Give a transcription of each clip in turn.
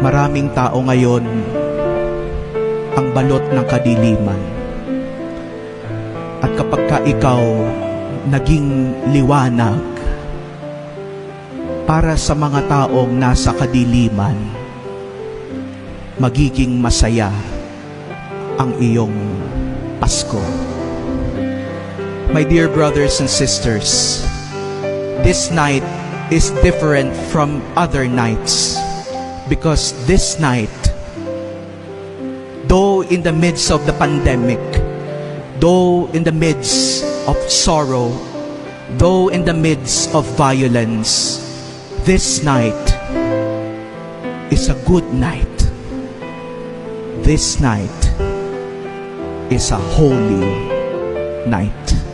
Maraming tao ngayon ang balot ng kadiliman. At kapag ka ikaw naging liwanag para sa mga taong nasa kadiliman, magiging masaya ang iyong Pasko. My dear brothers and sisters, this night is different from other nights because this night, though in the midst of the pandemic, though in the midst of sorrow, though in the midst of violence, this night is a good night. This night is a holy night.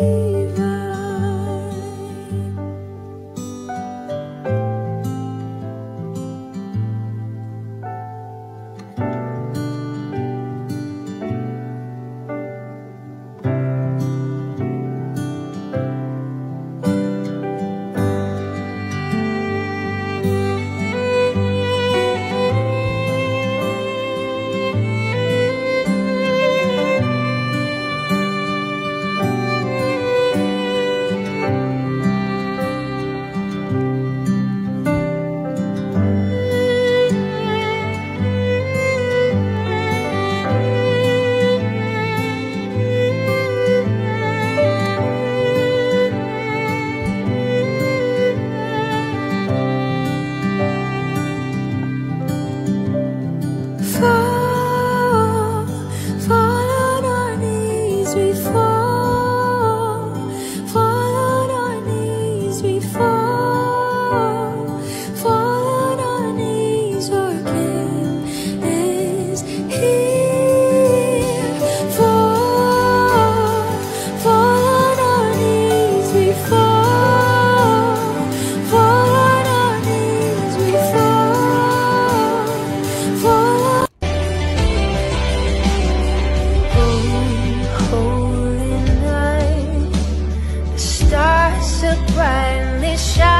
you. so brightly shine.